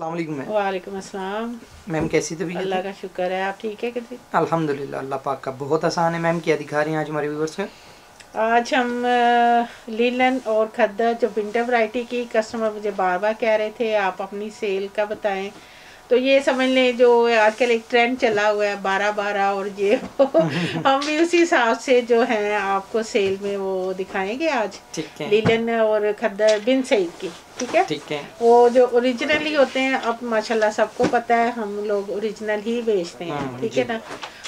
Ma'am. वालेकुम अस्सलाम। Ma'am कैसी तबीयत? अल्लाह का शुक्र है आप ठीक है अल्हम्दुलिल्लाह अल्लाह पाक का बहुत आसान है मैम क्या दिखा रही हैं आज हमारे व्यूवर्स आज हम लीलन और खद्दर जो विंटर वैरायटी की कस्टमर मुझे बार बार कह रहे थे आप अपनी सेल का बताएँ तो ये समझ लें जो आजकल एक ट्रेंड चला हुआ है बारह बारह और ये हम भी उसी हिसाब से जो है आपको सेल में वो दिखाएँगे आज। लीलन और खद्दर बिन सईद की ठीक है? ठीक है। वो जो ओरिजिनल ही होते हैं अब माशाल्लाह सबको पता है हम लोग ओरिजिनल ही बेचते हैं हाँ, ठीक है ना?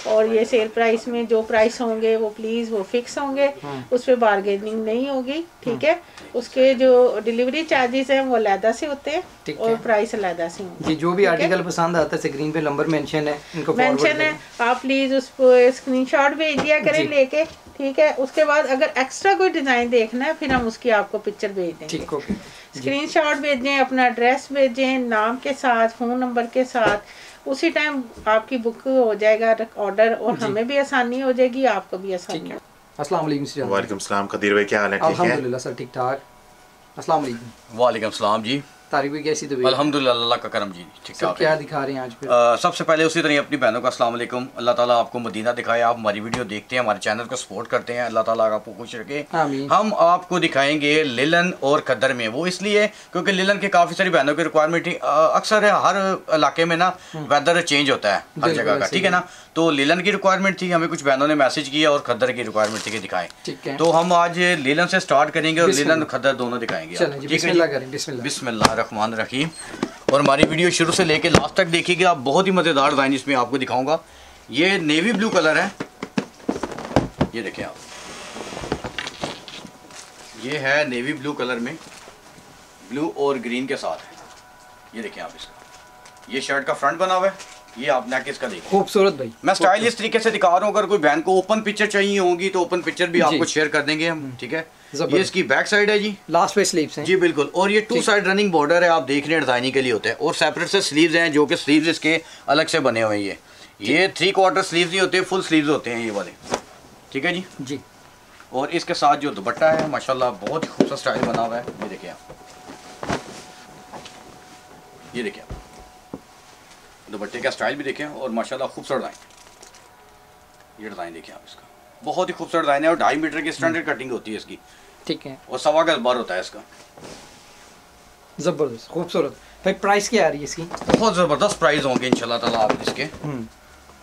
और ये सेल प्राइस में जो प्राइस होंगे वो प्लीज़ वो फिक्स होंगे। हाँ। उस पर बार्गेनिंग नहीं होगी ठीक है। उसके जो डिलीवरी चार्जेस हैं वो अलहदा से होते हैं और प्राइस अलहदा से होंगे जी जो भी आर्टिकल पसंद आता है स्क्रीन पे नंबर मेंशन है इनको मेंशन है आप प्लीज़ उस पर स्क्रीनशॉट भेज दिया करें। लेके ठीक है? उसके बाद अगर एक्स्ट्रा कोई डिज़ाइन देखना है फिर हम उसकी आपको पिक्चर भेज देंगे। ठीक ओके स्क्रीनशॉट भेजें अपना एड्रेस भेजें नाम के साथ फ़ोन नंबर के साथ उसी टाइम आपकी बुक हो जाएगा ऑर्डर और हमें भी आसानी हो जाएगी आपको भी आसानी अस्सलाम वालेकुम सर वालेकुम सलाम। कदीर भाई क्या हाल है? ठीक है? अल्हम्दुलिल्लाह सर ठीक ठाक अस्सलाम वालेकुम। वालेकुम सलाम जी। तारिक भाई कैसी तबीयत अल्हम्दुलिल्लाह अल्लाह का करम जी। ठीक ठाक क्या है दिखा रहे हैं आज फिर? सबसे पहले उसी तरह अपनी बहनों का अस्सलाम वालेकुम। अल्लाह ताला आपको मदीना दिखाए आप हमारी वीडियो देखते हैं हमारे चैनल को सपोर्ट करते हैं। अल्लाह ताला आपको खुश रखे। हम आपको दिखाएँगे लिलन और खद्दर में। वो इसलिए क्योंकि लिलन के काफ़ी सारी बहनों की रिक्वायरमेंट अक्सर हर इलाके में ना वेदर चेंज होता है हर जगह का। ठीक है। ना? तो लिलन की रिक्वायरमेंट थी हमें कुछ बहनों ने मैसेज किया और खद्दर की रिक्वायरमेंट थी कि दिखाएँ। ठीक है। तो हम आज लीलन से स्टार्ट करेंगे और। लिलन खद्दर दोनों दिखाएँगे। चलें आपको, जी ठीक है बिस्मिल्लाह करें बिस्मिल्लाह। बिस्मिल्लाह रहीम। और हमारी वीडियो शुरू से लेके लास्ट तक देखिएगा आप बहुत ही मज़ेदार डिज़ाइन इसमें आपको दिखाऊँगा। ये नेवी ब्लू कलर है। ये देखें आप। ये है नेवी ब्लू कलर में ब्लू और ग्रीन के साथ। है ये देखें आप इसका। ये शर्ट का फ्रंट बना हुआ है। ये आप नेक इसका देखिए। खूबसूरत भाई। मैं स्टाइल इस तरीके से दिखा रहा हूँ अगर कोई बहन को ओपन पिक्चर चाहिए होगी तो ओपन पिक्चर भी आपको शेयर कर देंगे हम ठीक है? ये इसकी बैक साइड है जी। लास्ट पे स्लीव्स हैं। जी बिल्कुल। और ये टू साइड रनिंग बॉर्डर है आप देख रहे हैं डिज़ाइनिंग के लिए होता है। और सेपरेट से स्लीव्स हैं जो कि स्लीव्स इसके अलग से बने हुए हैं ये। ये थ्री क्वार्टर स्लीव्स नहीं होते फुल स्लीव्स होते हैं ये वाले। ठीक है जी? जी। और इसके साथ जो दुपट्टा है माशाल्लाह बहुत ही खूबसूरत स्टाइल बना हुआ है। ये देखिए आप। ये देखिए आप। दुपट्टे का स्टाइल भी देखें और माशाल्लाह खूबसूरत डिज़ाइन ये डिज़ाइन देखिए आप इसका। बहुत ही खूबसूरत डिज़ाइन है और ढाई मीटर की स्टैंडर्ड कटिंग होती है इसकी। ठीक है। और सवा गज बार होता है इसका। ज़बरदस्त खूबसूरत। भाई प्राइस क्या आ रही है इसकी? बहुत ज़बरदस्त प्राइस होंगे इंशाल्लाह ताला आप इसके। हम्म।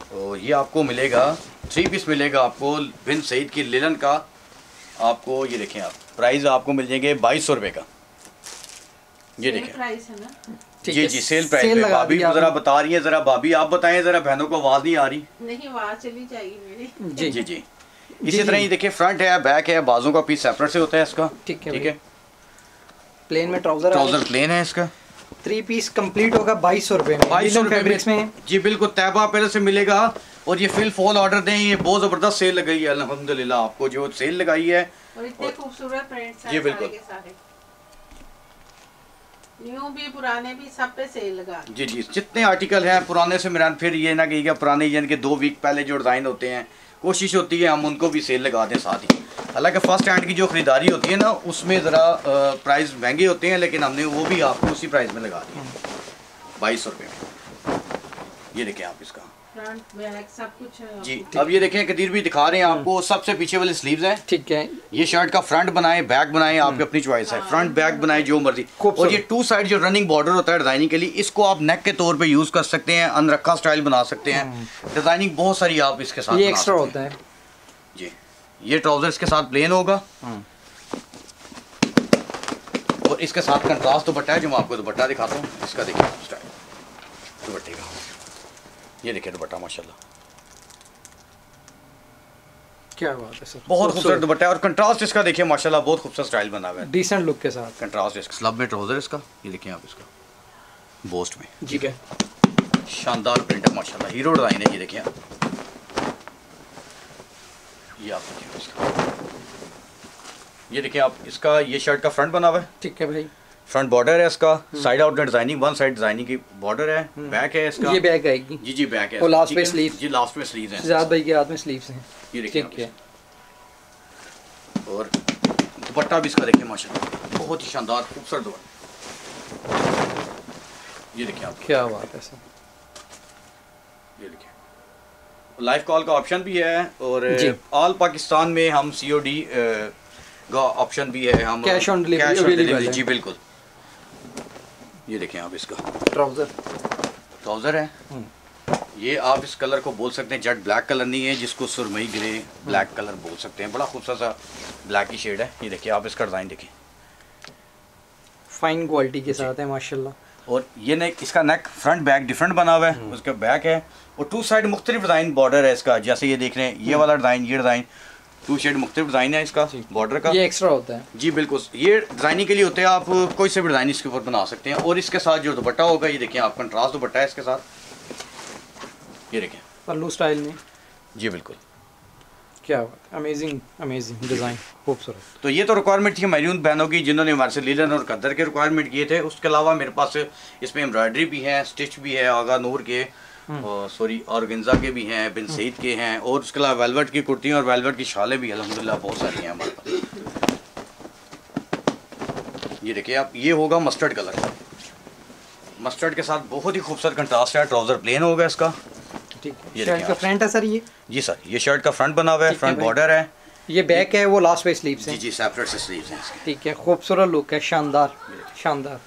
तो ये आपको मिलेगा थ्री पीस मिलेगा आपको बिन सईद की लिलन का। आपको ये देखें आप प्राइस आपको मिल जाएँगे बाईस सौ रुपये का। ये देखें। प्राइस है ना? जी जी सेल प्राइस सेल लगा भाभी जरा बता रही है जरा भाभी आप बताएँ जरा बहनों को आवाज़ नहीं आ रही। नहीं वहाँ चली जाएगी मेरी। जी। जी जी। इसी तरह। ये देखिए फ्रंट है बैक है बाजू का पीस सेपरेट से होता है इसका। ठीक है ठीक है? प्लेन में ट्राउज़र ट्राउज़र प्लेन है इसका। थ्री पीस कंप्लीट होगा बाईस सौ रुपए में। बाईस सौ फैब्रिक्स में। जी बिल्कुल तैबा पहले से मिलेगा और ये फिल फॉल ऑर्डर दें ये बहुत ज़बरदस्त सेल लगाई है अल्हम्दुलिल्लाह आपको जो सेल लगाई है। और इतने खूबसूरत प्रिंट्स हैं जी, बिल्कुल। न्यू भी, पुराने भी, सब पे सेल लगा जी जी। जितने आर्टिकल हैं पुराने से मेरा फिर ये ना कही पुराने यानी कि दो वीक पहले जो डिज़ाइन होते हैं, कोशिश होती है हम उनको भी सेल लगा दें साथ ही। हालाँकि फ़र्स्ट हैंड की जो ख़रीदारी होती है ना, उसमें ज़रा प्राइस महँगे होते हैं, लेकिन हमने वो भी आपको उसी प्राइस में लगा दिया। बाईस सौ रुपये ये देखें आप इसका। सब कुछ जी अब ये देखें कदीर भी दिखा रहे हैं आपको सबसे पीछे वाले स्लीव्स हैं। ठीक है। ये शर्ट का फ्रंट बनाए बैक बनाए आपकी अपनी चॉइस है। फ्रंट बैक बनाए जो मर्ज़ी। और ये टू साइड जो रनिंग बॉर्डर होता है डिज़ाइनिंग के लिए इसको आप नेक के तौर पे यूज़ कर सकते हैं अनरखा स्टाइल बना सकते हैं। डिज़ाइनिंग बहुत सारी आप इसके साथ ये एक्स्ट्रा होता है। हैं। जी। ये ट्राउज़र इसके साथ प्लेन होगा। और इसके साथ कंट्रास्ट दुपट्टा है जो मैं आपको दुपट्टा दिखाता हूँ। इसका देखिए स्टाइल दुपट्टे का। ये देखिए दुपट्टा माशाल्लाह। क्या बात है सर? बहुत खूबसूरत दुपट्टा है और कंट्रास्ट इसका देखिए माशाल्लाह बहुत खूबसूरत स्टाइल बना हुआ है। डिसेंट लुक के साथ। कंट्रास्ट इसका। स्लब में ट्राउज़र इसका? ये देखिए आप इसका। बोस्ट में। ठीक है शानदार प्रिंट है माशाल्लाह। हीरो डिज़ाइन है ये देखिए आप। ये आप देखिए इसका। ये देखिए आप इसका ये शर्ट का फ्रंट बना हुआ है। ठीक है भाई। फ्रंट बॉर्डर है इसका side out designing one side designing की बॉर्डर है बैक है इसका। ये बैग आएगी जी जी बैक है और ठीक पे sleeves। जी लास्ट में स्लीव है। जाद भाई के हाथ में स्लीव्स हैं। ये देखिए ठीक है। और दुपट्टा भी इसका देखिए माशाल्लाह। बहुत ही शानदार खूबसूरत दुपट्टा। ये देखिए आप। क्या बात है सर। ये देखिए। लाइव कॉल का ऑप्शन भी है और ऑल पाकिस्तान में हम सी का ऑप्शन भी है हम available delivery, है। जी बिल्कुल। ये देखें आप इसका। ट्राउज़र ट्राउज़र है? हम्म। ये आप इस कलर को बोल सकते हैं जट ब्लैक कलर नहीं है जिसको सुरमई ग्रे ब्लैक कलर बोल सकते हैं। बड़ा खूबसूरत सा ब्लैक की शेड है। ये देखिए आप इसका डिज़ाइन देखिए फाइन क्वालिटी के साथ है माशाल्लाह। और ये नेक इसका नेक फ्रंट बैक डिफरेंट बना हुआ है। उसका बैक है। और टू साइड मुख्तलिफ़ डिज़ाइन बॉर्डर है इसका। जैसे ये देख रहे हैं ये वाला डिज़ाइन ये डिज़ाइन टू शेड मुख्तलिफ़ डिज़ाइन है इसका बॉर्डर का। ये एक्स्ट्रा होता है। जी बिल्कुल। ये डिज़ाइनिंग के लिए होते हैं आप कोई से भी डिज़ाइन इसके ऊपर बना सकते हैं। और इसके साथ जो दुपट्टा होगा ये देखिए आप कंट्रास्ट दुपट्टा है इसके साथ। ये देखें पल्लू स्टाइल में जी बिल्कुल। क्या बात अमेजिंग अमेजिंग डिज़ाइन खूबसूरत। तो ये तो रिक्वायरमेंट थी मरीन बहनों की जिन्होंने हमारे से लीलन और कदर के रिक्वायरमेंट किए थे। उसके अलावा मेरे पास इसमें एम्ब्रॉयडरी भी है स्टिच भी है आगा नूर के। और सॉरी और गिंजा के भी हैं बिन सईद के हैं और उसके अलावा वेलवेट की कुर्तियाँ और वेलवेट की शालें भी अलहमदिल्ला बहुत सारी हैं हमारे पास। ये देखिए आप ये होगा मस्टर्ड कलर। मस्टर्ड के साथ बहुत ही खूबसूरत कंट्रास्ट है ट्राउज़र प्लेन होगा इसका। ठीक ये शर्ट का फ्रंट है सर ये? जी सर ये शर्ट का फ्रंट बना हुआ है फ्रंट बॉर्डर है। ये बैक है वो लास्ट पे स्लीव्स हैं। जी जी सेपरेट से स्लीव्स हैं ठीक है खूबसूरत लुक है शानदार शानदार।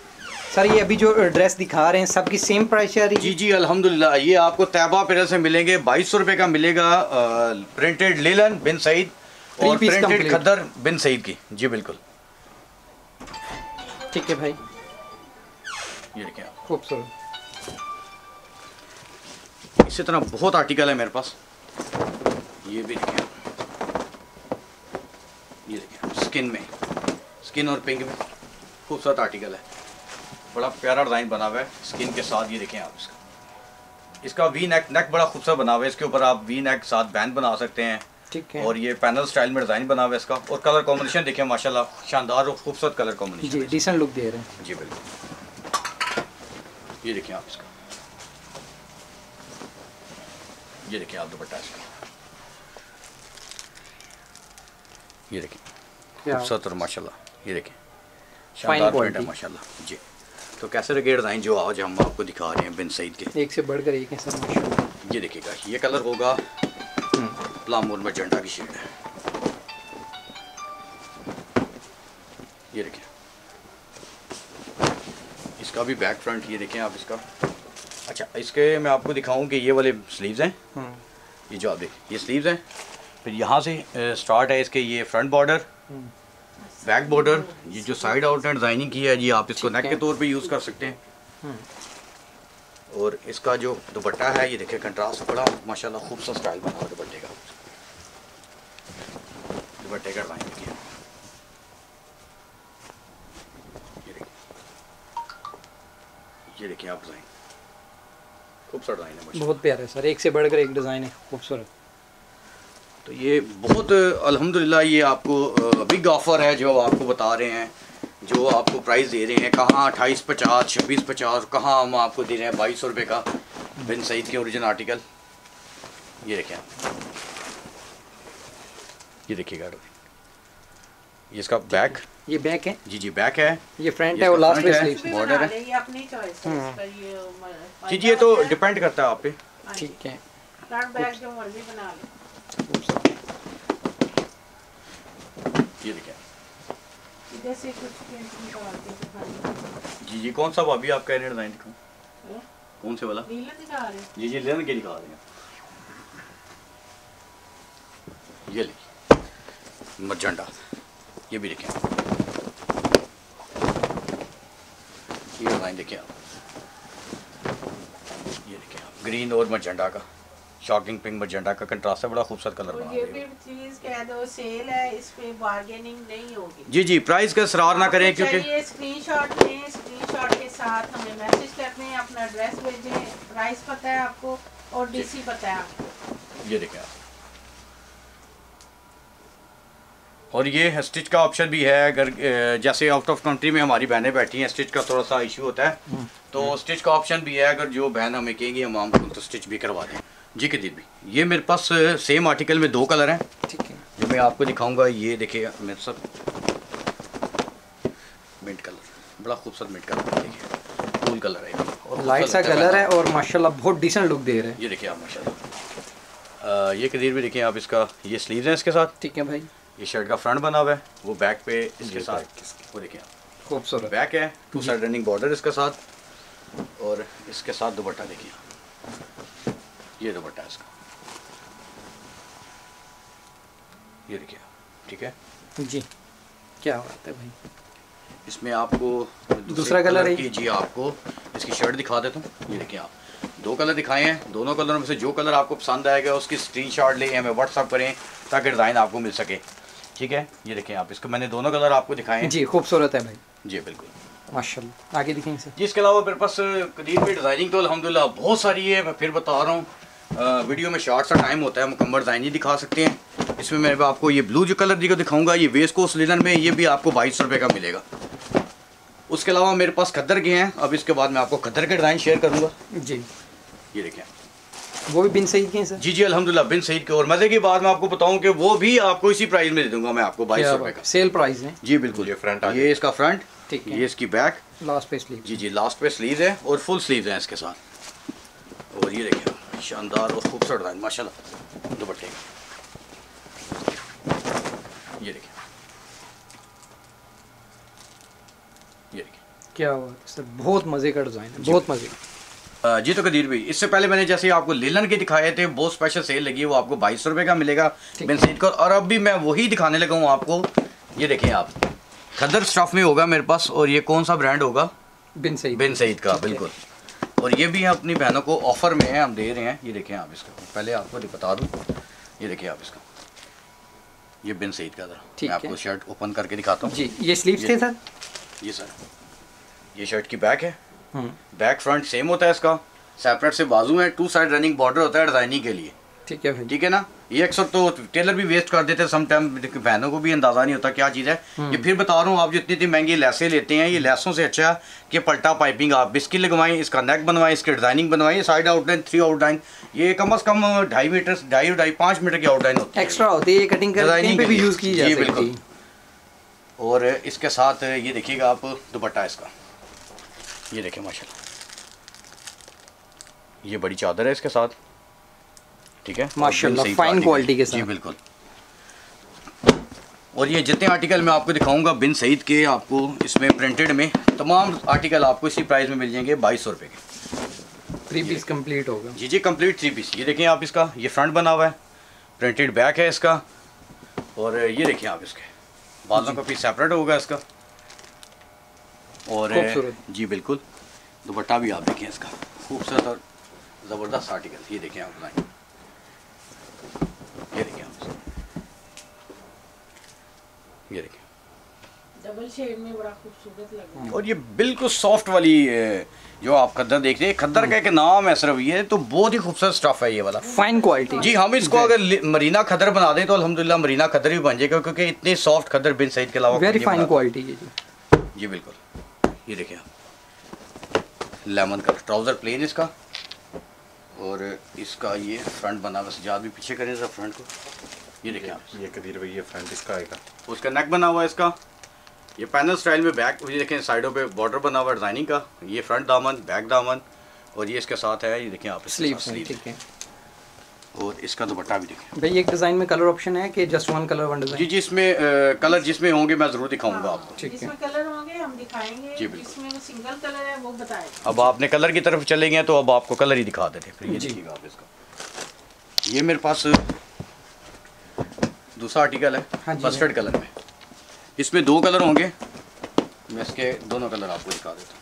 सर ये अभी जो ड्रेस दिखा रहे हैं सबकी सेम प्राइस आ रही जी है? जी अल्हम्दुलिल्लाह। ये आपको तैबा पेरल से मिलेंगे बाईस सौ रुपये का मिलेगा प्रिंटेड लेलन बिन सईद और प्रिंटेड खदर बिन सईद की। जी बिल्कुल। ठीक है भाई। ये देखिए खूबसूरत। इसी तरह बहुत आर्टिकल है मेरे पास। ये भी देखिए। ये देखिए स्किन में। स्किन और पिंक में। खूबसूरत आर्टिकल है। बड़ा प्यारा डिज़ाइन बना हुआ है स्किन के साथ ये देखें आप इसका। इसका वी नेक नेक बड़ा खूबसूरत बना हुआ है इसके ऊपर आप वी नेक साथ बैंड बना सकते हैं। ठीक है। और ये पैनल स्टाइल में डिज़ाइन बना हुआ है इसका। और कलर कॉम्बिनेशन देखिए माशाल्लाह शानदार और खूबसूरत कलर कॉम्बिनेशन जी डिसेंट लुक दे रहे हैं। जी बिल्कुल। ये देखिए आप इसका। ये देखिए आप दुपट्टा इसका। ये देखिए खूबसूरत और माशाल्लाह ये देखिए शानदार है माशाल्लाह। जी। तो कैसे लगे डिज़ाइन जो आज हम आपको दिखा रहे हैं बिन सईद के। एक से बढ़कर एक है सर ये देखिएगा ये कलर होगा प्लामोर में झंडा की शेड है ये देखिए। इसका भी बैक फ्रंट ये देखें आप इसका। अच्छा इसके मैं आपको दिखाऊँ कि ये वाले स्लीव्स हैं। हम्म, ये जो आप देख ये स्लीव्स हैं। फिर यहाँ से स्टार्ट है इसके ये front border hmm. Back border ये जो साइड आउटलेट डिज़ाइनिंग की है जी आप इसको नेक के तौर पे यूज़ कर सकते हैं। हम्म। और इसका जो दुपट्टा है ये देखिए कंट्रास्ट बड़ा माशाल्लाह खूबसूरत स्टाइल बना हुआ दुपट्टे का। दुपट्टे का डिज़ाइन देखिए। ये देखिए। आप डिज़ाइन खूबसूरत डिज़ाइन है बहुत प्यारा है सर एक से बढ़कर एक डिज़ाइन है खूबसूरत। तो ये बहुत अल्हम्दुलिल्लाह ये आपको बिग ऑफ़र है जो आपको बता रहे हैं जो आपको प्राइस दे रहे हैं। कहाँ अट्ठाईस पचास छब्बीस पचास कहाँ हम आपको दे रहे हैं बाईस सौ रुपये का बिन सईद के ओरिजिनल आर्टिकल। ये देखें आप। ये देखिएगा। ये इसका बैक। ये बैक है? जी जी बैक है। ये फ्रंट है वो लास्ट front पे है। स्लीव Border है। ये अपनी चॉइस है इसका ये म- जी जी ये तो डिपेंड करता है आप पे। ठीक है फ्रंट बैक जो मर्ज़ी बना लो खूबसूरत ये देखें इधर से कुछ के दिखाइए जी जी कौन सा भाभी आप कह रहे हैं डिज़ाइन दिखाऊँ कौन से वाला? नीला दिखा रहे हैं। जी जी लेन के दिखा रहे हैं ये लीजिए मरझंडा ये भी देखें। ये डिज़ाइन देखिए आप। ये देखिए आप। ग्रीन और मरझंडा का। शॉकिंग पिंक मरझंडा का कंट्रास्ट है बड़ा खूबसूरत कलर बना ये हुआ भी है प्लीज़ कह दो सेल है इस पे बार्गेनिंग नहीं होगी। जी जी प्राइस का इसरार ना करें क्योंकि चाहिए स्क्रीनशॉट लें स्क्रीनशॉट के साथ हमें मैसेज कर दें अपना एड्रेस भेजें प्राइस पता है आपको और डीसी पता है आपको। ये देखें आप। और ये स्टिच का ऑप्शन भी है अगर जैसे आउट ऑफ़ कंट्री में हमारी बहनें बैठी हैं स्टिच का थोड़ा सा इशू होता है तो स्टिच का ऑप्शन भी है अगर जो बहन हमें कहेंगी हम आपको तो स्टिच भी करवा दें। जी कदीर भी ये मेरे पास सेम आर्टिकल में दो कलर हैं। ठीक है। जो मैं आपको दिखाऊँगा ये देखिए मेरे साथ मिंट कलर बड़ा खूबसूरत मिंट कलर देखिए कूल कलर है और लाइट सा कलर है और माशाल्लाह बहुत डिसेंट लुक दे रहे हैं। ये देखिए आप माशाल्लाह। ये कदीर भी देखिए आप इसका ये स्लीव्स हैं इसके साथ? ठीक है भाई। ये शर्ट का फ्रंट बना हुआ है वो बैक पे इसके साथ। वो देखिए आप। खूबसूरत। बैक है टू साइड रनिंग बॉर्डर इसके साथ और इसके साथ दुपट्टा देखिए ये दुपट्टा इसका ये देखिए ठीक है? जी। क्या बात है भाई? इसमें आपको दूसरा कलर है। जी आपको इसकी शर्ट दिखा देता हूँ। ये देखिए आप दो कलर दिखाए हैं दोनों कलरों में से जो कलर आपको पसंद आएगा उसकी स्क्रीनशॉट ले हमें व्हाट्सअप करें ताकि डिज़ाइन आपको मिल सके। ठीक है? ये देखें आप इसको मैंने दोनों कलर आपको दिखाए हैं। जी खूबसूरत है भाई। जी बिल्कुल। माशाल्लाह। आगे दिखेंगे सर। जी इसके अलावा मेरे पास कदीर में डिज़ाइनिंग तो अल्हम्दुलिल्लाह बहुत सारी है मैं फिर बता रहा हूँ। वीडियो में शॉर्ट सा टाइम होता है मुकम्मल डिज़ाइन ही दिखा सकते हैं। इसमें मैं आपको ये ब्लू जो कलर दिखा दिखाऊँगा ये वेस्ट कोस्ट लिनन में ये भी आपको बाईस रुपये का मिलेगा। उसके अलावा मेरे पास खद्दर के हैं अब इसके बाद मैं आपको खद्दर के डिज़ाइन शेयर करूँगा। जी। ये देखें। वो भी बिन सही के हैं सर? जी जी अलहमदिल्ला बिन सईद के। और मज़े की बात मैं आपको बताऊँ कि वो भी आपको इसी प्राइस में दे दूँगा मैं आपको बाईस का। सेल प्राइस है। जी बिल्कुल। ये आ ये इसका फ्रंट ठीक है। ये इसकी बैक लास्ट पे स्लीव जी जी लास्ट पे स्लीव है और फुल स्लीव है इसके साथ। और ये देखिए शानदार और खूबसूरत डिज़ाइन माशाल्लाह। दुपट्टे का ये देखिए ये देखिए क्या बात सर। बहुत मज़े का डिज़ाइन है बहुत मज़े। का जी तो कदीर भाई इससे पहले मैंने जैसे आपको लेलन के दिखाए थे बहुत स्पेशल सेल लगी है वो आपको बाईस रुपये का मिलेगा ठीक। बिन सईद का। और अब भी मैं वही दिखाने लगा हूँ आपको। ये देखें आप। खदर स्टफ़ में होगा मेरे पास और ये कौन सा ब्रांड होगा? बिन सही बिन सईद का बिल्कुल। और ये भी अपनी बहनों को ऑफ़र में है हम दे रहे हैं। ये देखें आप इसका। पहले आपको बता दूँ। ये देखिए आप इसका। ये बिन सईद का था ठीक मैं है। आपको शर्ट ओपन करके दिखाता हूँ। जी ये स्लीव्स थे सर ये सर ये शर्ट की बैक है। हम्म। बैक फ्रंट सेम होता है इसका। सेपरेट से बाजू है टू साइड रनिंग बॉर्डर होता है डिज़ाइनिंग के लिए। ठीक है ठीक है ना? ये अक्सर तो टेलर भी वेस्ट कर देते हैं सम टाइम बहनों को भी अंदाज़ा नहीं होता क्या चीज़ है। ये फिर बता रहा हूँ आप जो इतनी इतनी महँगी लेसें लेते हैं ये लेसों से अच्छा है कि पलटा पाइपिंग आप बिस्किट लगवाएँ इसका नेक बनवाएँ इसकी डिज़ाइनिंग बनवाएँ साइड आउटलाइन थ्री आउटलाइन ये कम से कम ढाई मीटर ढाई ढाई पाँच मीटर की आउटलाइन होती है। एक्स्ट्रा होती है कटिंग पे भी यूज़ की बिल्कुल। और इसके साथ ये देखिएगा आप दुपट्टा इसका। ये देखें माशा ये बड़ी चादर है इसके साथ। ठीक है? माशाल्लाह, आर्टिकल। quality के जी बिल्कुल। और ये जितने आर्टिकल मैं आपको दिखाऊँगा बिन सईद के आपको इसमें प्रिंटेड में तमाम आर्टिकल आपको इसी प्राइस में मिल जाएँगे बाईस सौ रुपये के। थ्री पीस कंप्लीट होगा जी जी कंप्लीट थ्री पीस ये देखें आप इसका ये फ्रंट बना हुआ है। प्रिंटेड बैक है इसका। और ये देखें आप इसके। बालों का पीस सेपरेट होगा इसका। और जी बिल्कुल। दुपट्टा भी आप देखें इसका। खूबसूरत और ज़बरदस्त आर्टिकल ये देखें आप लाइन ये देखें आप ये देखें डबल शेड में बड़ा खूबसूरत लग रहा है। और ये बिल्कुल सॉफ्ट वाली जो आप खद्दर देख रहे हैं खद्दर का एक नाम है सिर्फ़ ये तो बहुत ही खूबसूरत स्टफ़ है ये वाला। फाइन क्वालिटी जी हम इसको अगर मरीना खदर बना दें तो अल्हम्दुलिल्लाह मरीना खदर भी बन जाएगा क्योंकि इतने सॉफ्ट खदर बिन सईद के अलावा वेरी फाइन क्वालिटी है जी जी। बिल्कुल। ये देखिए आप। लेमन का ट्राउज़र प्लेन इसका। और इसका ये फ्रंट बना बस सजाद भी पीछे करें सर फ्रंट को। ये देखें आप। ये कदीर भाई ये फ्रंट इसका आएगा। उसका नेक बना हुआ है इसका। ये पैनल स्टाइल में बैक ये देखें साइडों पे बॉर्डर बना हुआ है डिज़ाइनिंग का। ये फ्रंट दामन बैक दामन और ये इसके साथ है ये देखें आप स्लीव स्लीव साथ sleeve ठीक है और इसका दुपट्टा भी देखें भाई एक डिज़ाइन में कलर ऑप्शन है कि just one colour one design जी इसमें कलर जिसमें होंगे मैं ज़रूर दिखाऊँगा आपको। ठीक है। कलर होंगे हम दिखाएँगे। जी, बिल्कुल। सिंगल कलर है वो बताएगा अब आपने कलर की तरफ़ चले गए तो अब आपको कलर ही दिखा देते फिर ये देखिएगा आप इसका। ये मेरे पास दूसरा आर्टिकल है हाँ मस्टर्ड कलर में। इसमें दो कलर होंगे। मैं इसके दोनों कलर आपको दिखा देता हूँ।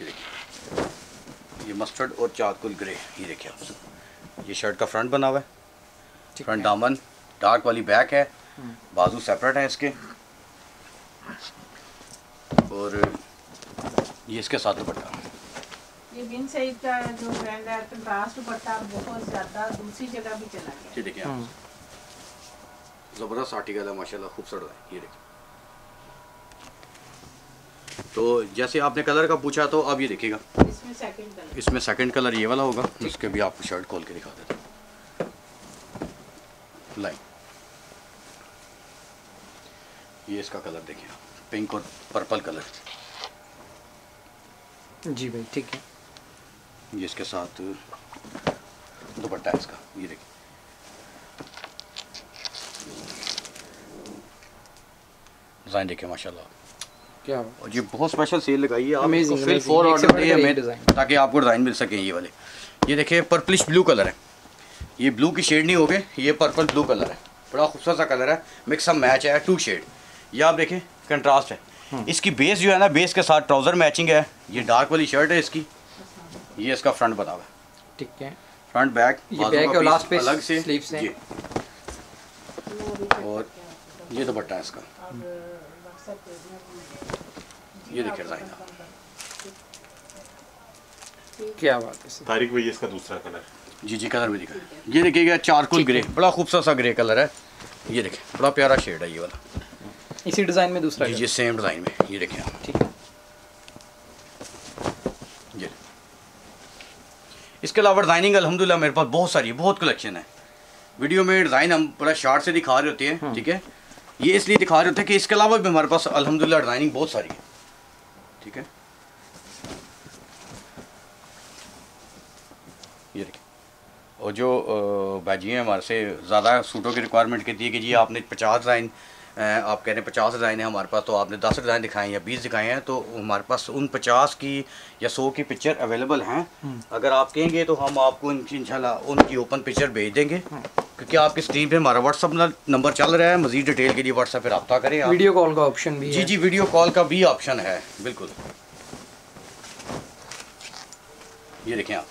ये देखिए। ये मस्टर्ड और चारकुल ग्रे ये देखिए आप ये शर्ट का फ्रंट बना हुआ है। फ्रंट दामन डार्क वाली बैक है। बाजू सेपरेट है इसके। और ये इसके साथ दुपट्टा। ये बिन सईद का जो ब्रांड है कंट्रास्ट दुपट्टा बहुत ज़्यादा दूसरी जगह भी चला गया। ये देखिए आप। हम्म, ज़बरदस्त आर्टिकल है माशाल्लाह खूबसूरत है। ये देखिए। तो जैसे आपने कलर का पूछा तो अब ये देखिएगा। इसमें सेकंड कलर इसमें सेकंड कलर ये वाला होगा इसके भी आपको शर्ट खोल के दिखा देता हूँ। लाइन ये इसका कलर देखिए आप पिंक और पर्पल कलर जी भाई ठीक है। ये इसके साथ दुपट्टा है इसका ये देखिए। डिज़ाइन देखिए माशाल्लाह। क्या और ये बहुत स्पेशल सेल लगाई है। आप Amazing, इसको फिल फोर ऑर्डर दिए हमें ताकि आपको डिज़ाइन मिल सके ये वाले। ये देखिए पर्पलिश ब्लू कलर है। ये ब्लू की शेड नहीं हो गए ये पर्पल ब्लू कलर है। बड़ा खूबसूरत सा कलर है। मिक्स अप मैच है टू शेड ये आप देखें कंट्रास्ट है। हम्म। इसकी बेस जो है ना बेस के साथ ट्राउज़र मैचिंग है। ये डार्क वाली शर्ट है इसकी। ये इसका फ्रंट बना हुआ है। ठीक है। फ्रंट बैक ये बाजू back का है और last पे अलग से। sleeves हैं। और ये दुपट्टा है इसका। ये देखिए क्या बात है सर। तारिक भाई इसका दूसरा कलर जी जी कलर भी दिखा ये देखिएगा चारकोल ग्रे। बड़ा खूबसूरत सा ग्रे कलर है। ये देखिए बड़ा प्यारा शेड है ये वाला। इसी डिज़ाइन में दूसरा जी जी सेम डिज़ाइन में। ये देखिए आप। ठीक है। ये इसके अलावा डिज़ाइनिंग अल्हम्दुलिल्लाह मेरे पास बहुत सारी है बहुत कलेक्शन है। वीडियो में डिज़ाइन हम बड़ा शार्ट से दिखा रहे होते हैं। ठीक है? ये इसलिए दिखा रहे होते हैं कि इसके अलावा भी हमारे पास अल्हम्दुलिल्लाह डिज़ाइनिंग बहुत सारी है। ठीक है? ये देखिए। और जो भाजी हैं हमारे से ज़्यादा सूटों की रिक्वायरमेंट कहती है कि जी आपने पचास डिज़ाइन आप कह रहे हैं पचास डिज़ाइन है हमारे पास तो आपने दस डिज़ाइन दिखाए या बीस दिखाए हैं तो हमारे पास उन पचास की या सौ की पिक्चर अवेलेबल हैं। अगर आप कहेंगे तो हम आपको इंशाल्लाह उनकी ओपन पिक्चर भेज देंगे। क्योंकि आपकी स्क्रीन पे हमारा व्हाट्सअप नंबर चल रहा है मज़ीद डिटेल के लिए व्हाट्सअप पर रब्ता करें आप। वीडियो कॉल का ऑप्शन भी जी है। जी वीडियो कॉल का भी ऑप्शन है बिल्कुल। ये देखें आप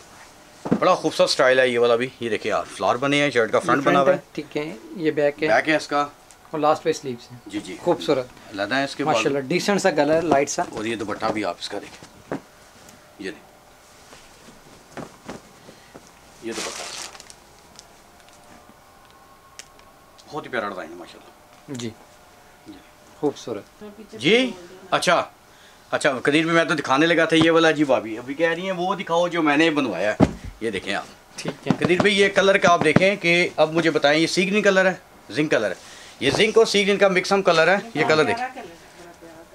बड़ा खूबसूरत स्टाइल है ये वाला भी। ये देखिए आप फ्लावर बने हैं शर्ट का फ्रंट बना हुआ है ठीक है ये बैक है। बैक है इसका। और लास्ट पे स्लीव्स है। जी जी। खूबसूरत। लदा है इसके माशाल्लाह डिसेंट सा कलर लाइट सा। और ये दुपट्टा भी आप इसका देखें। ये ये दुपट्टा। बहुत ही प्यारा डिज़ाइन है माशाल्लाह। जी। खूबसूरत। जी? अच्छा। अच्छा कदीर भी मैं तो दिखाने लगा था ये वाला जी भाभी। अभी कह रही हैं वो दिखाओ जो मैंने बनवाया है। ये देखें आप। ठीक है। कदीर भाई ये कलर का आप देखें कि अब मुझे बताएँ ये सी ग्रीन कलर है जिंक कलर है। ये जिंक और सी ग्रीन का मिक्सम कलर है ये कलर देखें।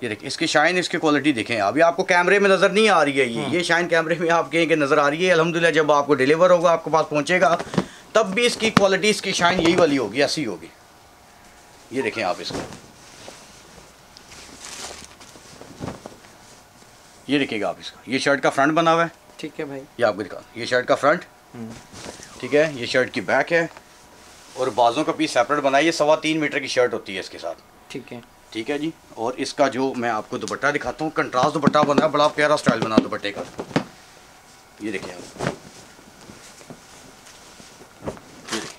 ये देखें इसकी शाइन इसकी क्वालिटी देखें अभी आपको कैमरे में नज़र नहीं आ रही है ये ये शाइन कैमरे में आप कहें कि नज़र आ रही है। अल्हम्दुलिल्लाह जब आपको डिलीवर होगा आपके पास पहुंचेगा तब भी इसकी क्वालिटी इसकी शाइन यही वाली होगी ऐसी होगी। ये देखें आप इसको। ये देखिएगा आप इसका। ये शर्ट का फ्रंट बना हुआ है। ठीक है भाई। ये आपको दिखा ये शर्ट का फ्रंट ठीक है? ये शर्ट की बैक है। और बाजों का पीस सेपरेट बना है ये सवा तीन मीटर की शर्ट होती है इसके साथ। ठीक है। ठीक है जी? और इसका जो मैं आपको दुपट्टा दिखाता हूँ कंट्रास्ट दुपट्टा बना है बड़ा प्यारा स्टाइल बना दुपट्टे का। ये देखिए आप ये देखिए।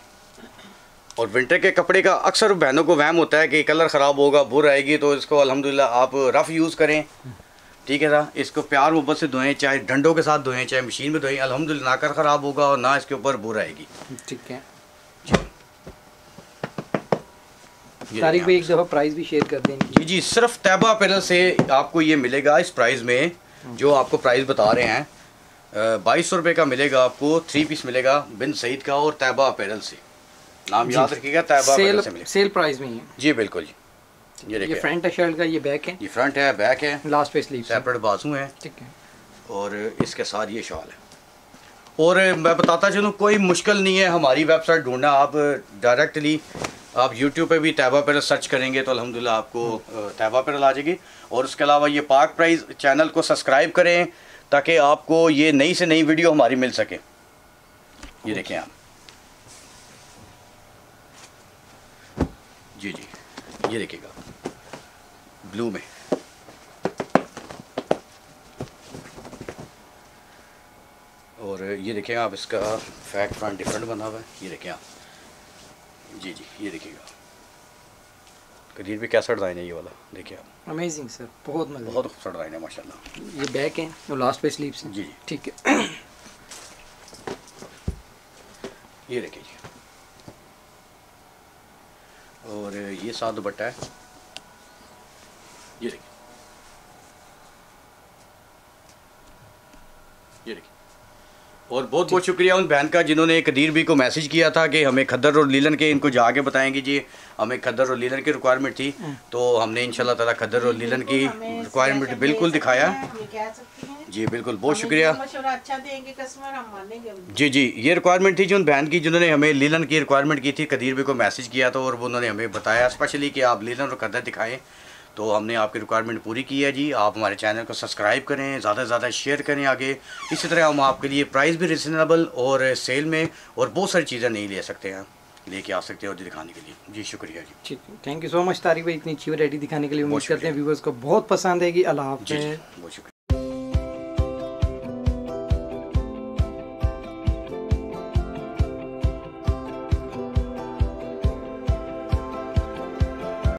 और विंटर के कपड़े का अक्सर बहनों को वहम होता है कि कलर ख़राब होगा बुर आएगी तो इसको अल्हम्दुलिल्लाह आप रफ़ यूज़ करें। ठीक है ना? इसको प्यार मोहब्बत से धोएँ चाहे डंडों के साथ धोएँ चाहे मशीन में धोएँ अल्हम्दुलिल्लाह ना कर ख़राब होगा और ना इसके ऊपर बुर आएगी। ठीक है। ये तारिक भाई एक दफ़ा प्राइस भी शेयर कर दें जी जी सिर्फ़ तैबा अपैरल से आपको ये मिलेगा इस प्राइस में जो आपको प्राइस बता रहे हैं। बाईस सौ रुपये का मिलेगा आपको थ्री पीस मिलेगा बिन सईद का और तैबा अपैरल से। नाम याद रखिएगा अपैरल सेल सेल प्राइस में है जी बिल्कुल जी। ये देखिए। फ्रंट है शर्ट का ये बैक है। ये फ्रंट है बैक है। लास्ट पे स्लीव्स है। सेपरेट बाजू है। ठीक है। और इसके साथ ये शॉल है। और मैं बताता चलूँ कोई मुश्किल नहीं है हमारी वेबसाइट ढूंढना। आप डायरेक्टली आप यूट्यूब पे भी तैबा पर सर्च करेंगे तो अल्हम्दुलिल्लाह आपको तैबा पर आ जाएगी। और उसके अलावा ये पाक प्राइस चैनल को सब्सक्राइब करें ताकि आपको ये नई से नई वीडियो हमारी मिल सके। ये देखें आप। जी जी। ये देखिएगा। ब्लू में। और ये देखें आप इसका फैक्ट फ्रंट डिफरेंट बना हुआ है। ये देखें आप। जी जी ये देखिएगा। कदीर भी कैसा डिज़ाइन है ये वाला? देखिए आप। अमेजिंग सर बहुत मज़ा। बहुत खूबसूरत डिज़ाइन है माशाल्लाह। ये बैक है और लास्ट पे स्लीव्स हैं। जी जी। ठीक है। ये देखिए जी। और ये साधु बट्टा है। ये देखिए। ये देखिए। और बहुत बहुत शुक्रिया उन बहन का जिन्होंने कदीर भी को मैसेज किया था कि हमें खद्दर और लीलन के इनको जाके बताएँगे जी हमें खद्दर और लीलन की रिक्वायरमेंट थी। तो हमने इंशाल्लाह ताला खद्दर और लीलन की रिक्वायरमेंट बिल्कुल दिखाया। हैं जी बिल्कुल बहुत शुक्रिया। अच्छा देंगे कस्टमर हम मानेंगे जी जी ये रिक्वायरमेंट थी जो उन बहन की जिन्होंने हमें लीलन की रिक्वायरमेंट की थी कदीर भी को मैसेज किया था और उन्होंने हमें बताया स्पेशली कि आप लीलन और कदर दिखाएँ। तो हमने आपकी रिक्वायरमेंट पूरी की है जी। आप हमारे चैनल को सब्सक्राइब करें ज़्यादा से ज़्यादा शेयर करें आगे। इसी तरह हम आपके लिए प्राइस भी रिजनेबल और सेल में और बहुत सारी चीज़ें नहीं ले सकते हैं लेके आ सकते हैं और दिखाने के लिए। जी शुक्रिया जी। ठीक है thank you so much Tariq भाई इतनी अच्छी वैरायटी दिखाने के लिए। उम्मीद करते हैं व्यूवर्स को बहुत पसंद आएगी। अल्लाह जी बहुत शुक्रिया।